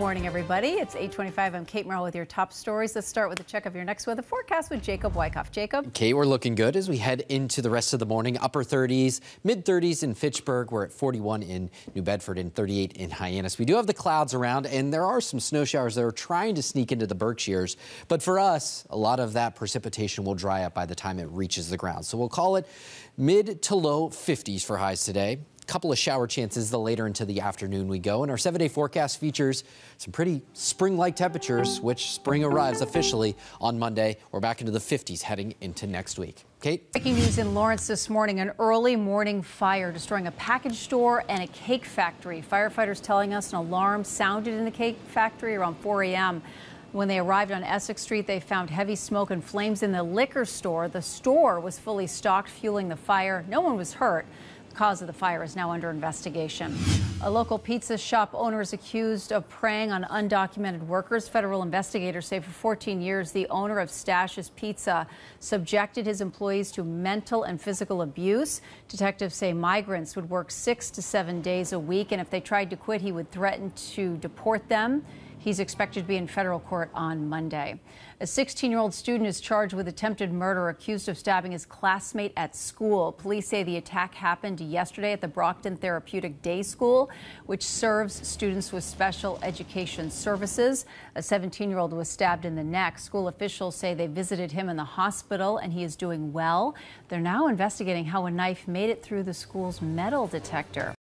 morning, everybody. It's 825. I'm Kate Merrill with your top stories. Let's start with a check of your next weather forecast with Jacob Wyckoff. Jacob? Kate, we're looking good as we head into the rest of the morning. Upper 30s, mid 30s in Fitchburg. We're at 41 in New Bedford and 38 in Hyannis. We do have the clouds around, and there are some snow showers that are trying to sneak into the Berkshires. But for us, a lot of that precipitation will dry up by the time it reaches the ground. So we'll call it mid to low 50s for highs today couple of shower chances the later into the afternoon we go. And our seven day forecast features some pretty spring like temperatures, which spring arrives officially on Monday. We're back into the 50s heading into next week. Kate? Breaking news in Lawrence this morning an early morning fire destroying a package store and a cake factory. Firefighters telling us an alarm sounded in the cake factory around 4 a.m. When they arrived on Essex Street, they found heavy smoke and flames in the liquor store. The store was fully stocked, fueling the fire. No one was hurt. Cause of the fire is now under investigation. A local pizza shop owner is accused of preying on undocumented workers. Federal investigators say for 14 years, the owner of Stash's Pizza subjected his employees to mental and physical abuse. Detectives say migrants would work six to seven days a week, and if they tried to quit, he would threaten to deport them. He's expected to be in federal court on Monday. A 16 year old student is charged with attempted murder, accused of stabbing his classmate at school. Police say the attack happened yesterday at the Brockton Therapeutic Day School, which serves students with special education services. A 17 year old was stabbed in the neck. School officials say they visited him in the hospital and he is doing well. They're now investigating how a knife made it through the school's metal detector.